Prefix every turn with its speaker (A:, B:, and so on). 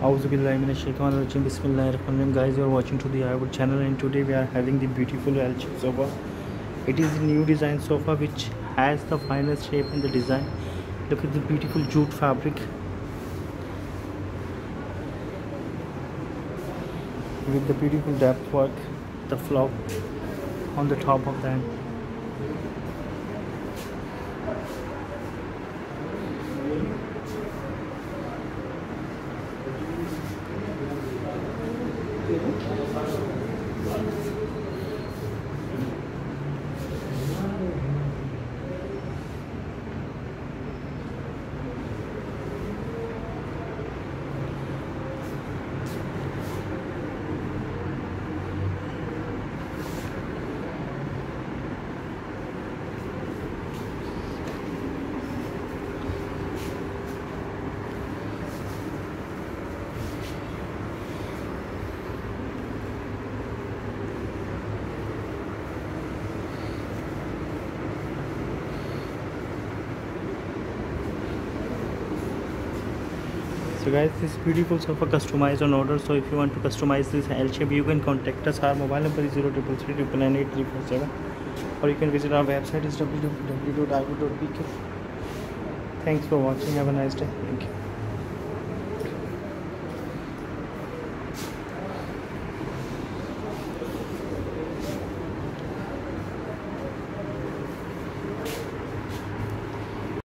A: Bismillahirrahmanirrahim. Guys, you are watching to the iWood channel and today we are having the beautiful L-shape sofa. It is the new design sofa which has the finest shape in the design. Look at the beautiful jute fabric. With the beautiful depth work, the flow on the top of that. सकते हैं। So guys this beautiful sofa customized on order so if you want to customize this l shape you can contact us. Our mobile number is 0333 or you can visit our website is www.iwood.pk thanks for watching. Have a nice day. Thank you